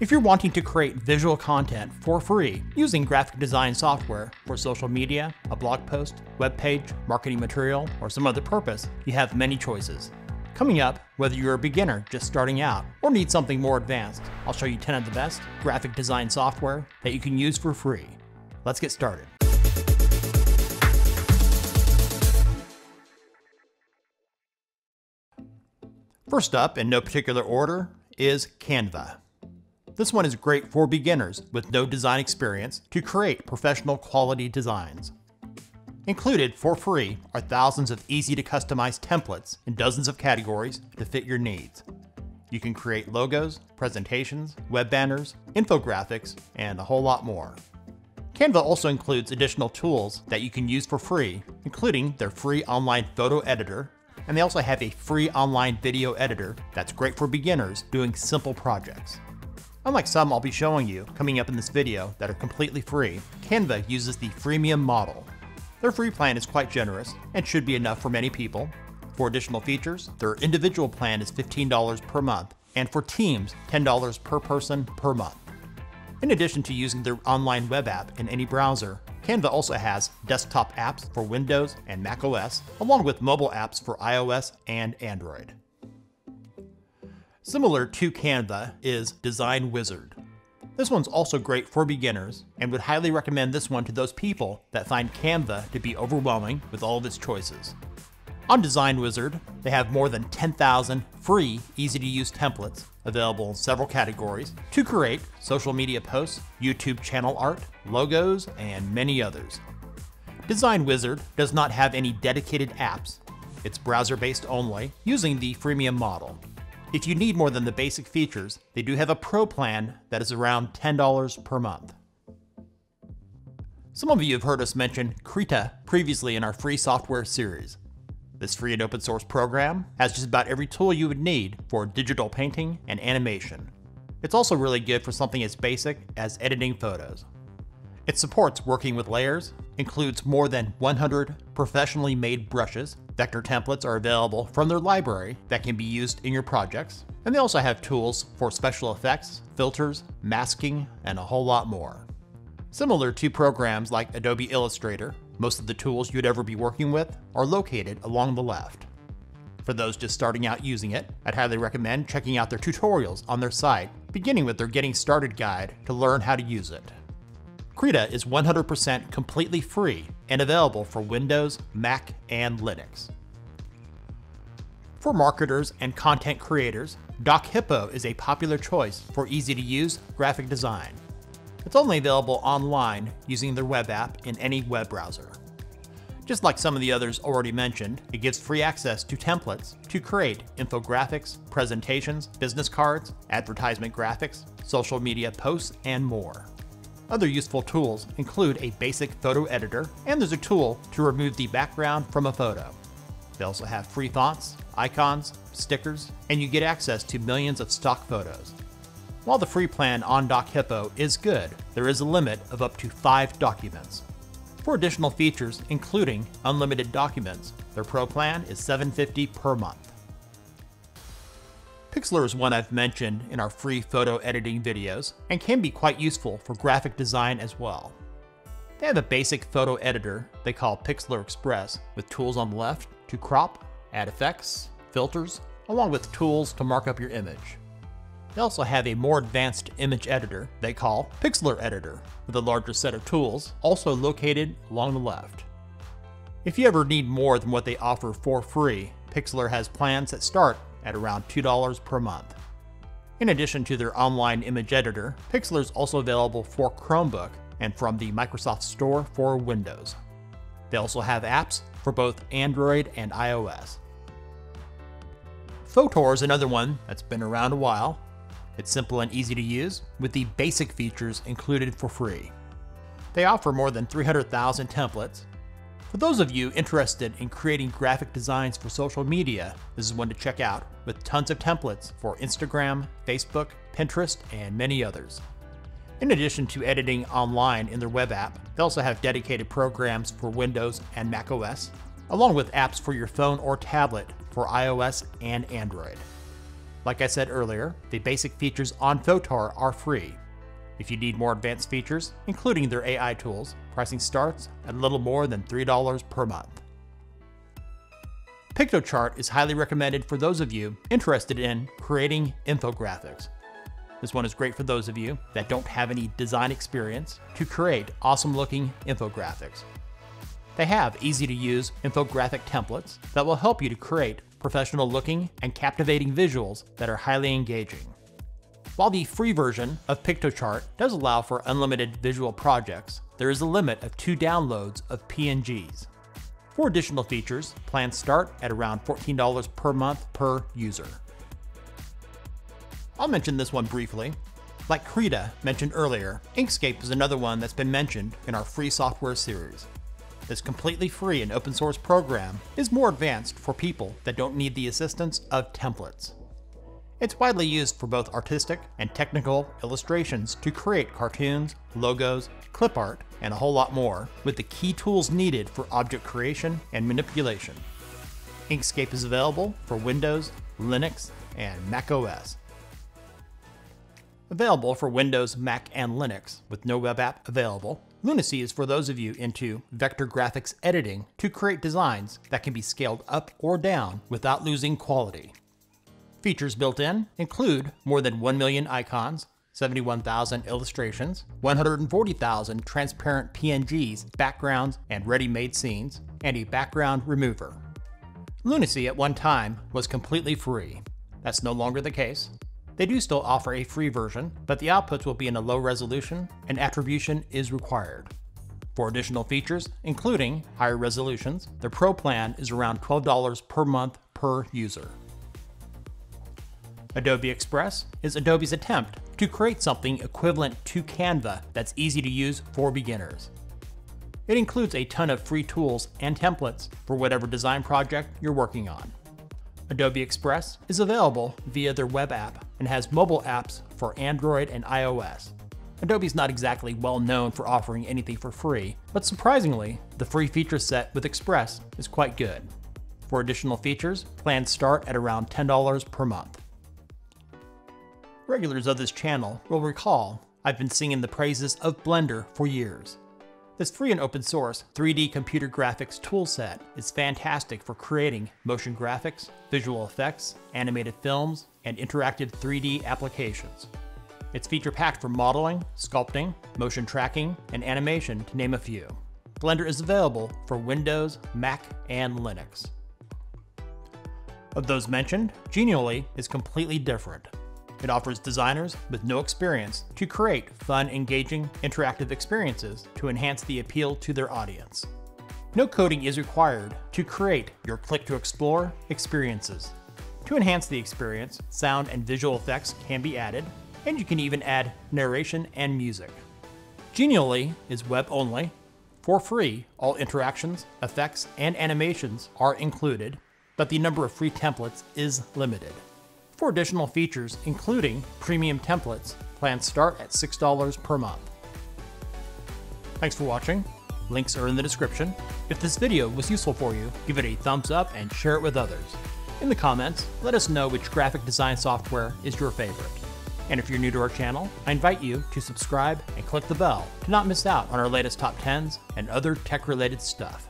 If you're wanting to create visual content for free using graphic design software for social media, a blog post, web page, marketing material, or some other purpose, you have many choices. Coming up, whether you're a beginner just starting out or need something more advanced, I'll show you 10 of the best graphic design software that you can use for free. Let's get started. First up, in no particular order, is Canva. This one is great for beginners with no design experience to create professional quality designs. Included for free are thousands of easy to customize templates in dozens of categories to fit your needs. You can create logos, presentations, web banners, infographics, and a whole lot more. Canva also includes additional tools that you can use for free, including their free online photo editor, and they also have a free online video editor that's great for beginners doing simple projects. Unlike some I'll be showing you coming up in this video that are completely free, Canva uses the freemium model. Their free plan is quite generous and should be enough for many people. For additional features, their individual plan is $15 per month, and for teams, $10 per person per month. In addition to using their online web app in any browser, Canva also has desktop apps for Windows and macOS, along with mobile apps for iOS and Android. Similar to Canva is Design Wizard. This one's also great for beginners and would highly recommend this one to those people that find Canva to be overwhelming with all of its choices. On Design Wizard, they have more than 10,000 free, easy to use templates available in several categories to create social media posts, YouTube channel art, logos, and many others. Design Wizard does not have any dedicated apps. It's browser based only, using the freemium model. If you need more than the basic features, they do have a pro plan that is around $10 per month. Some of you have heard us mention Krita previously in our free software series. This free and open source program has just about every tool you would need for digital painting and animation. It's also really good for something as basic as editing photos. It supports working with layers, includes more than 100 professionally made brushes. Vector templates are available from their library that can be used in your projects. And they also have tools for special effects, filters, masking, and a whole lot more. Similar to programs like Adobe Illustrator, most of the tools you'd ever be working with are located along the left. For those just starting out using it, I'd highly recommend checking out their tutorials on their site, beginning with their Getting Started guide to learn how to use it. Krita is 100% completely free and available for Windows, Mac, and Linux. For marketers and content creators, DocHipo is a popular choice for easy to use graphic design. It's only available online using their web app in any web browser. Just like some of the others already mentioned, it gives free access to templates to create infographics, presentations, business cards, advertisement graphics, social media posts, and more. Other useful tools include a basic photo editor, and there's a tool to remove the background from a photo. They also have free fonts, icons, stickers, and you get access to millions of stock photos. While the free plan on DocHipo is good, there is a limit of up to 5 documents. For additional features, including unlimited documents, their pro plan is 750 per month. Pixlr is one I've mentioned in our free photo editing videos, and can be quite useful for graphic design as well. They have a basic photo editor they call Pixlr Express, with tools on the left to crop, add effects, filters, along with tools to mark up your image. They also have a more advanced image editor they call Pixlr Editor, with a larger set of tools, also located along the left. If you ever need more than what they offer for free, Pixlr has plans that start at around $2 per month. In addition to their online image editor, Pixlr is also available for Chromebook and from the Microsoft Store for Windows. They also have apps for both Android and iOS. Fotor is another one that's been around a while. It's simple and easy to use, with the basic features included for free. They offer more than 300,000 templates, for those of you interested in creating graphic designs for social media, this is one to check out, with tons of templates for Instagram, Facebook, Pinterest, and many others. In addition to editing online in their web app, they also have dedicated programs for Windows and macOS, along with apps for your phone or tablet for iOS and Android. Like I said earlier, the basic features on Fotor are free. If you need more advanced features, including their AI tools, pricing starts at little more than $3 per month. Piktochart is highly recommended for those of you interested in creating infographics. This one is great for those of you that don't have any design experience to create awesome looking infographics. They have easy to use infographic templates that will help you to create professional looking and captivating visuals that are highly engaging. While the free version of Piktochart does allow for unlimited visual projects, there is a limit of two downloads of PNGs. For additional features, plans start at around $14 per month per user. I'll mention this one briefly. Like Krita mentioned earlier, Inkscape is another one that's been mentioned in our free software series. This completely free and open source program is more advanced for people that don't need the assistance of templates. It's widely used for both artistic and technical illustrations to create cartoons, logos, clip art, and a whole lot more, with the key tools needed for object creation and manipulation. Inkscape is available for Windows, Linux, and Mac OS. Available for Windows, Mac, and Linux, with no web app available, Lunacy is for those of you into vector graphics editing to create designs that can be scaled up or down without losing quality. Features built in include more than 1 million icons, 71,000 illustrations, 140,000 transparent PNGs, backgrounds, and ready-made scenes, and a background remover. Lunacy at one time was completely free. That's no longer the case. They do still offer a free version, but the outputs will be in a low resolution and attribution is required. For additional features, including higher resolutions, the Pro plan is around $12 per month per user. Adobe Express is Adobe's attempt to create something equivalent to Canva that's easy to use for beginners. It includes a ton of free tools and templates for whatever design project you're working on. Adobe Express is available via their web app and has mobile apps for Android and iOS. Adobe's not exactly well known for offering anything for free, but surprisingly, the free feature set with Express is quite good. For additional features, plans start at around $10 per month. Regulars of this channel will recall I've been singing the praises of Blender for years. This free and open source 3D computer graphics toolset is fantastic for creating motion graphics, visual effects, animated films, and interactive 3D applications. It's feature packed for modeling, sculpting, motion tracking, and animation, to name a few. Blender is available for Windows, Mac, and Linux. Of those mentioned, Genially is completely different. It offers designers with no experience to create fun, engaging, interactive experiences to enhance the appeal to their audience. No coding is required to create your click to explore experiences. To enhance the experience, sound and visual effects can be added, and you can even add narration and music. Genially is web only. For free, all interactions, effects, and animations are included, but the number of free templates is limited. For additional features, including premium templates, plans start at $6 per month. Thanks for watching. Links are in the description. If this video was useful for you, give it a thumbs up and share it with others. In the comments, let us know which graphic design software is your favorite. And if you're new to our channel, I invite you to subscribe and click the bell to not miss out on our latest top 10s and other tech related stuff.